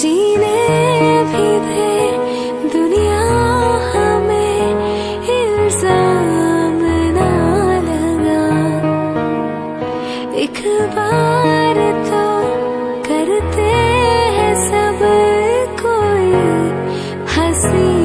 जीने भी दे दुनिया हमें इल्ज़ाम ना लगा। एक बार तो करते हैं सब कोई हँसी।